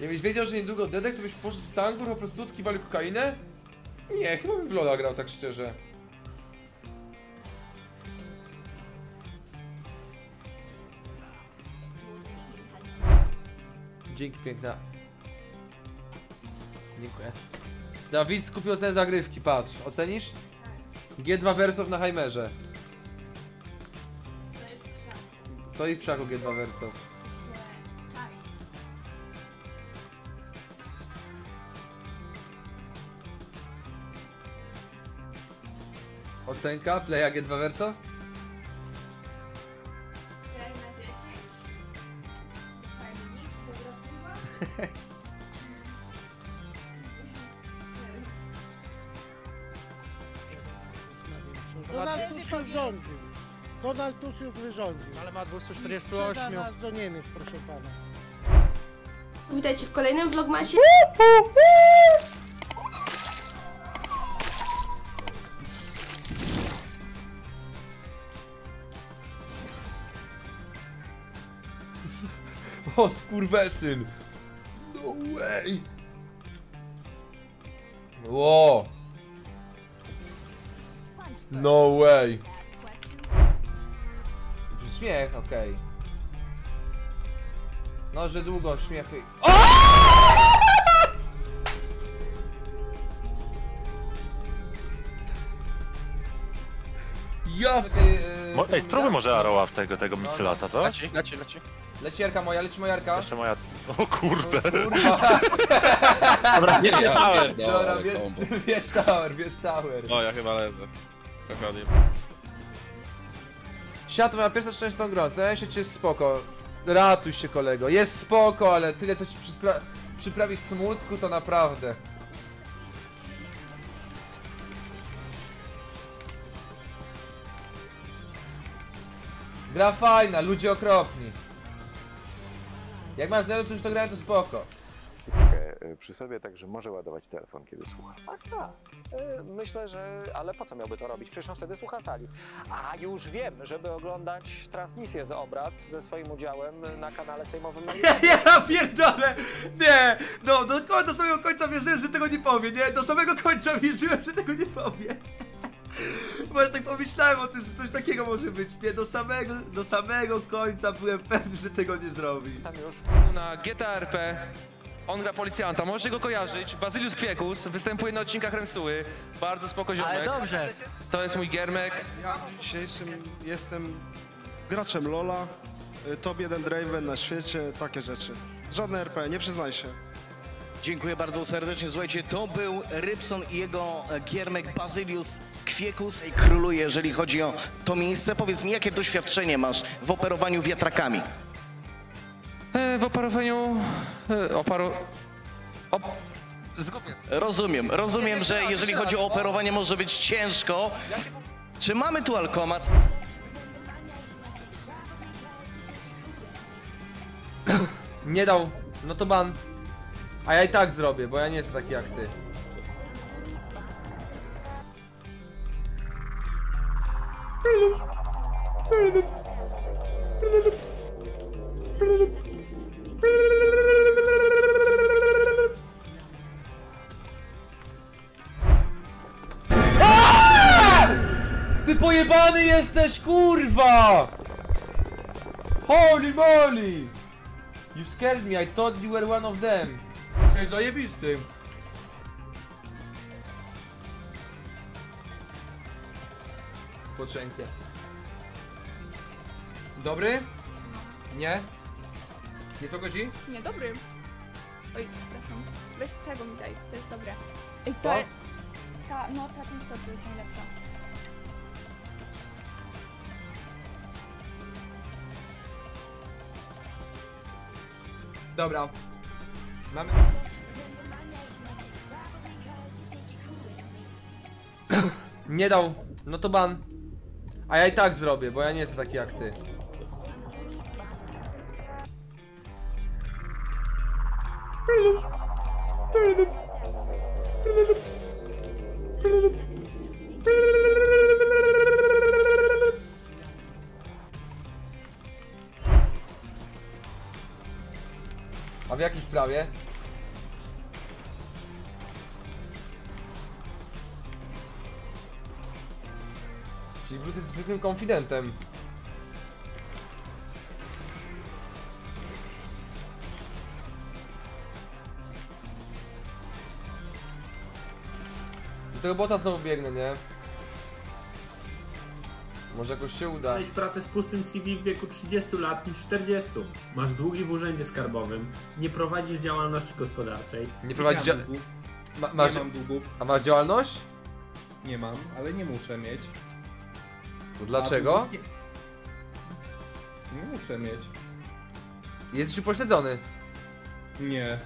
Jakbyś wiedział, że niedługo dedek, to byś poszedł w tangur, po prostu walił kokainę? Nie, chyba bym w Lola grał, tak szczerze. Dzięki piękna. Dziękuję. Dawid skupił ocenę zagrywki, patrz. Ocenisz? G2 Wersow na Heimerze. Stoi w krzaku G2 Wersow. Ocenka Playa G2 Wersow? 4 na 10. Fajnik, dobra próba. Donald Tusk już rządził. Donald Tusk już wyrządził. Ale ma Sprzeda 248. nas do Niemiec, proszę pana. Witajcie w kolejnym vlogmasie. O, skurwesyn! No way! Ło! No way! Śmiech, okej. No, że długo śmiechy. O! Ja! Mo- Ej, spróbuj może Aroła w tego, tego Micylasa, co? Leci, leci, leci. Leci Jarka moja, leci moja Jarka. Jeszcze moja... O kurde. Kurwa! Dobra, nie, nie, Dobra, Dobra, bierz, kombo. bierz tower, bierz tower. O, ja chyba leżę. Dokładnie. Siat, moja pierwsza część z tą grą, zdaje się, czy jest spoko. Ratuj się kolego, jest spoko, ale tyle co ci przyspra- przyprawi smutku, to naprawdę. Gra fajna, ludzie okropni. Jak masz znajomych, którzy to grają, to spoko. e, przy sobie, także może ładować telefon, kiedy słucha. Tak, tak. E, Myślę, że. Ale po co miałby to robić? Przecież on wtedy słucha sali. A już wiem, żeby oglądać transmisję z obrad ze swoim udziałem na kanale sejmowym na YouTube. Ja pierdolę! Nie! No, do, ko- do samego końca wierzyłem, że tego nie powie, nie? Do samego końca wierzyłem, że tego nie powie. Bo ja tak pomyślałem o tym, że coś takiego może być, nie? Do samego, do samego końca byłem pewny, że tego nie zrobi. Tam już. na GTRP. On gra policjanta, możecie go kojarzyć. Bazylius Kwiekus, występuje na odcinkach Rensuły. Bardzo spoko ziomek. Ale dobrze. To jest mój giermek. Ja w dzisiejszym jestem graczem LoLa, y, top 1 Draven na świecie, takie rzeczy. Żadne RP, nie przyznaj się. Dziękuję bardzo serdecznie. Słuchajcie, to był Rybson i jego giermek Bazylius Kwiekus. I króluje, jeżeli chodzi o to miejsce. Powiedz mi, jakie doświadczenie masz w operowaniu wiatrakami? E, w oparowaniu... E, oparu... Op... Zgubię. Rozumiem, rozumiem, że jeżeli chodzi o operowanie może być ciężko. Czy mamy tu alkomat? Nie dał, no to ban. A ja i tak zrobię, bo ja nie jestem taki jak ty. Ty pojebany jesteś, kurwa! Holy moly! You scared me, I thought you were one of them. Ej, zajebisty. Spoczęcie. Dobry? Nie? Nie spoko ci? Nie, dobry. Oj, przepraszam. Weź tego mi daj, to jest dobre. Ej, To? to... Ta, no ta częstotliwość jest najlepsza. Dobra. Mamy... Nie dał. No to ban. A ja i tak zrobię, bo ja nie jestem taki jak ty. A w jakiej sprawie? Jest zwykłym konfidentem. Do tego bota znowu biegnę, nie? Może jakoś się uda. Znaleźć pracę z pustym CV w wieku 30 lat niż 40. Masz długi w urzędzie skarbowym, nie prowadzisz działalności gospodarczej. Nie prowadzisz dzia- długów, Ma, masz, nie mam długów, a masz działalność? nie mam, ale nie muszę mieć. To dlaczego? Nie, muszę mieć. Jesteś upośledzony. Nie,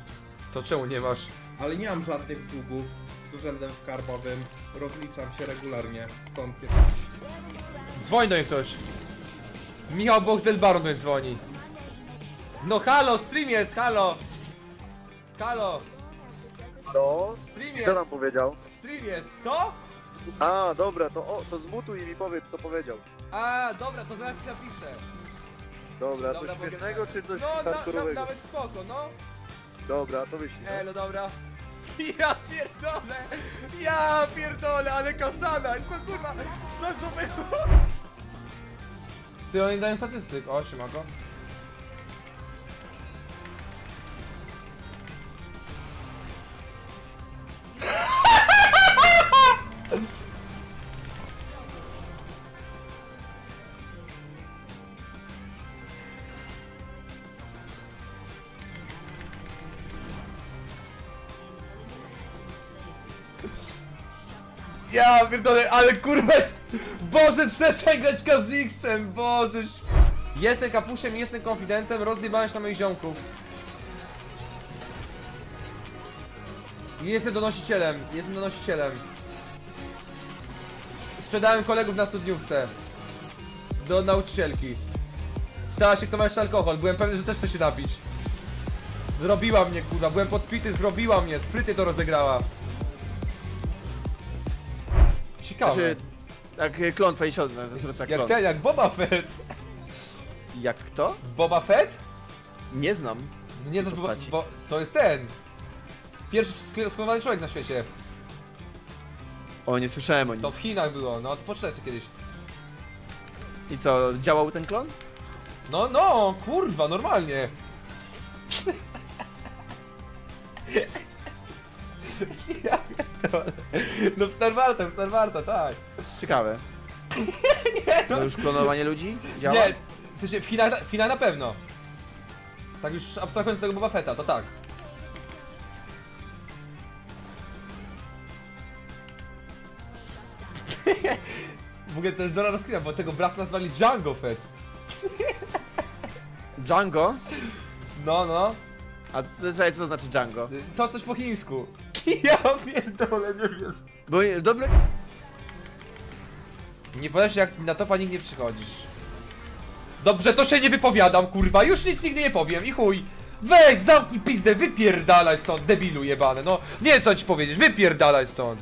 To czemu nie masz? ale nie mam żadnych długów z urzędem skarbowym. Rozliczam się regularnie. Stąd Dzwoń do niej ktoś. Michał Bogdel Baron do niej dzwoni. No halo, stream jest, halo! Halo, No, stream kto jest, nam powiedział? stream jest, co? A, dobra, to o, to zmutuj i mi powiedz, co powiedział. A, dobra, to zaraz ci napiszę. Dobra, Dobra, coś śmiesznego czy coś No, na, na, hardkorowego? nawet spoko, no. Dobra, to wyślij. E, no dobra. Ja pierdolę, ja pierdolę, ale kasana, to kurwa, co to było? Ty, oni dają statystyk, o, siemako. Ja pierdolę, ale kurwa, Boże, przestań grać Kazixem, Boże. Jestem kapusiem, jestem konfidentem, rozjebałem się na moich ziomków. Jestem donosicielem, jestem donosicielem. Sprzedałem kolegów na studniówce. Do nauczycielki. Stała się kto ma jeszcze alkohol, byłem pewny, że też chce się napić. Zrobiła mnie kurwa, byłem podpity, zrobiła mnie, sprytnie to rozegrała. Ciekawe. Znaczy, jak i siodle, to jest jak jak klątwa. ten, jak Boba Fett. Jak kto? Boba Fett? Nie znam. No nie, to, bo, Postaci. bo to jest ten. Pierwszy skl- sklonowany człowiek na świecie. O, nie słyszałem o nim. To w Chinach było, no to poczytaj sobie kiedyś. I co, działał ten klon? No, no, kurwa, normalnie. ja pierdolę. No w Star Warta, w Star Warta, tak. Ciekawe. To już klonowanie ludzi? Działa? Nie, w sensie w Chinach, w Chinach na pewno. Tak już abstrahując od tego Boba Fetta, to tak. W ogóle to jest dobra rozkrywa, bo tego brata nazwali Django Fett. Django? No, no. A co, czekaj, co to znaczy Django? To coś po chińsku. Ja pierdolę, nie wiem. Bo dobre... Nie powiesz, jak na topa nikt nie przychodzisz. Dobrze, to się nie wypowiadam, kurwa. Już nic nigdy nie powiem i chuj. Weź, zamknij pizdę, wypierdalaj stąd, debilu jebany, no. Nie wiem, co ci powiedzieć, wypierdalaj stąd.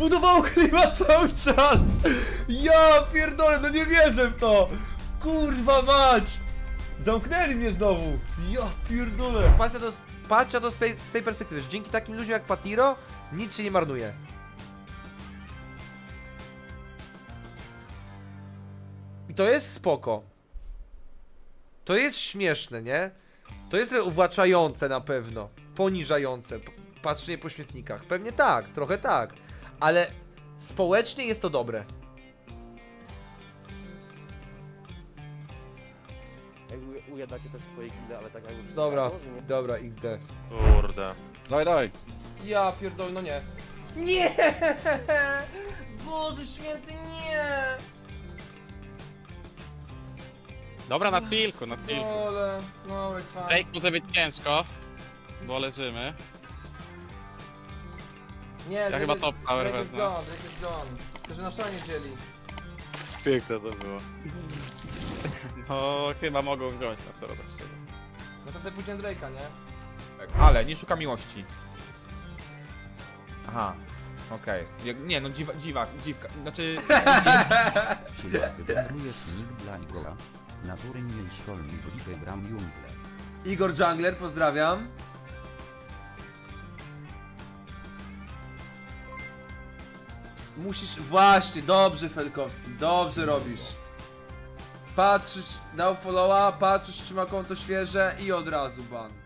Budowało klimat cały czas! Ja pierdolę, no nie wierzę w to! Kurwa mać! Zamknęli mnie znowu! Ja pierdolę! Patrzcie na to, patrzcie na to z, tej, z tej perspektywy, że dzięki takim ludziom jak Patiro nic się nie marnuje. I to jest spoko. To jest śmieszne, nie? To jest trochę uwłaczające na pewno. Poniżające. Patrzenie po śmietnikach. Pewnie tak, trochę tak. Ale społecznie jest to dobre. Jak ujadacie też swoje gile, ale tak jakby... Dobra, dobra, XD. Kurde. Daj, daj. Ja pierdolę, no nie. Nie! Boże święty, nie! Dobra, na tilku, na tilku. Dole, no, fajnie. Break może być ciężko, bo leżymy. Nie, Ja chyba top tower Drake wezmę. gone, Drake is gone. To, że na szanie dzieli. Piękne to było. No, chyba mogą wziąć na to w sobie. No to wtedy pójdziemy Drake'a, nie? Tak, ale nie szuka miłości. Aha, okej. Jak- Nie no, dziwa, dziwa, dziwka, znaczy... Wygenerujesz nick dla Igora. Natury w gram jungle. Igor Jungler, pozdrawiam. Musisz, właśnie, dobrze Felkowski, dobrze robisz. Patrzysz, dał followa, patrzysz czy ma konto świeże i od razu ban.